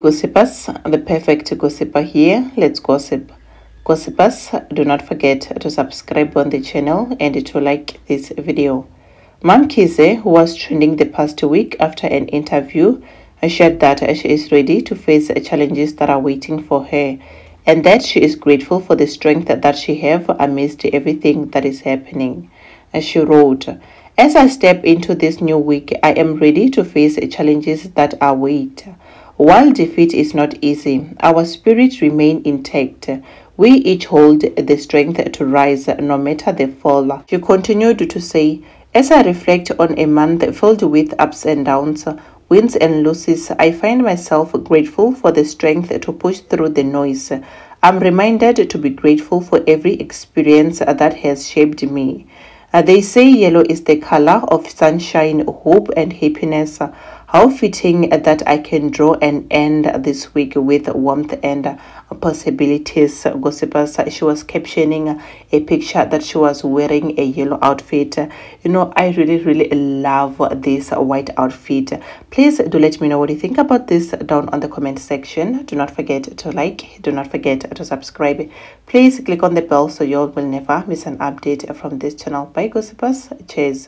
Gossipers, the perfect gossiper here. Let's gossip. Gossipers, do not forget to subscribe on the channel and to like this video. Mamkhize, who was trending the past week after an interview, shared that she is ready to face challenges that are waiting for her and that she is grateful for the strength that she have amidst everything that is happening. As She wrote, As I step into this new week, I am ready to face challenges that await. While defeat is not easy, our spirits remain intact. We each hold the strength to rise no matter the fall. She continued to say, As I reflect on a month filled with ups and downs, wins and losses, I find myself grateful for the strength to push through the noise. I'm reminded to be grateful for every experience that has shaped me. They say yellow is the color of sunshine, hope, and happiness. How fitting that I can draw an end this week with warmth and possibilities. Gossipers, she was captioning a picture that she was wearing a yellow outfit. You know, I really, really love this white outfit. Please do let me know what you think about this down on the comment section. Do not forget to like, do not forget to subscribe. Please click on the bell so you will never miss an update from this channel. Bye, Gossipers. Cheers.